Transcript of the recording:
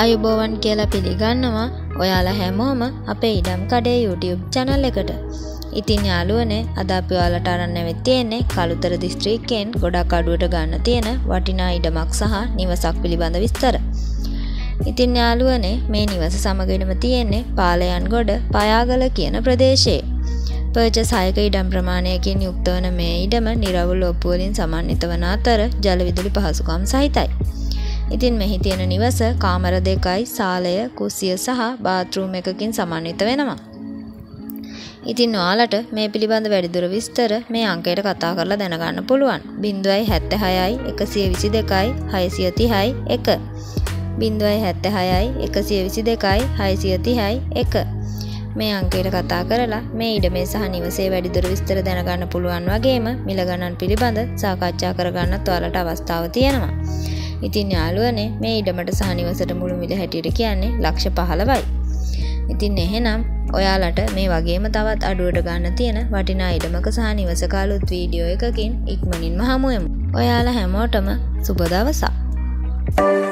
අයුබෝවන් කියලා පිළිගන්නවා ඔයාලා හැමෝම අපේ ඉඩම් කඩේ YouTube චැනල් එකට. ඉතින් යාළුවනේ අද අපි ඔයාලට අරන් ඇවිත් තියෙන්නේ කළුතර දිස්ත්‍රික්කයෙන් ගොඩක් අඩුවට ගන්න තියෙන වටිනා ඉඩමක් සහ නිවසක් පිළිබඳ විස්තර. ඉතින් යාළුවනේ මේ නිවස සමගින්ම තියෙන්නේ පාලයන් ගොඩ පයාගල කියන ප්‍රදේශයේ. පර්චස් හයක ඉඩම් ප්‍රමාණයකින් යුක්ත වන මේ ඉඩම නිරවුල් ඔප්පුවලින් සමන්විත වන අතර ජලවිදුලි පහසුකම් සහිතයි. ඉතින් මෙහි තියෙන නිවස කාමර දෙකයි සාලය කුස්සිය සහ බාත්රූම් එකකින් සමන්විත වෙනවා. ඉතින් ඔයාලට මේ පිළිබඳ වැඩිදුර විස්තර මේ අංකයට කතා කරලා දැනගන්න පුළුවන්. 076යි 122යි 630යි 1. 076යි 122යි 630යි 1. මේ අංකයට කතා කරලා මේ ඉඩමේ සහ නිවසේ වැඩිදුර විස්තර දැනගන්න පුළුවන් වගේම මිල ගණන් පිළිබඳ සාකච්ඡා කරගන්නත් ඔයාලට අවස්ථාව තියෙනවා. ඉතින් යාළුවනේ මේ ඉඩමට සහ නිවසට මුළු මිල හැටියට කියන්නේ ලක්ෂ 15යි. ඉතින් එහෙනම් ඔයාලට මේ වගේම තවත් අඩුවට ගන්න තියෙන වටිනා ඉඩමක සහ නිවස කාලුත් වීඩියෝ එකකින් ඉක්මනින්ම හමුවෙමු. ඔයාලා හැමෝටම සුබ දවසක්.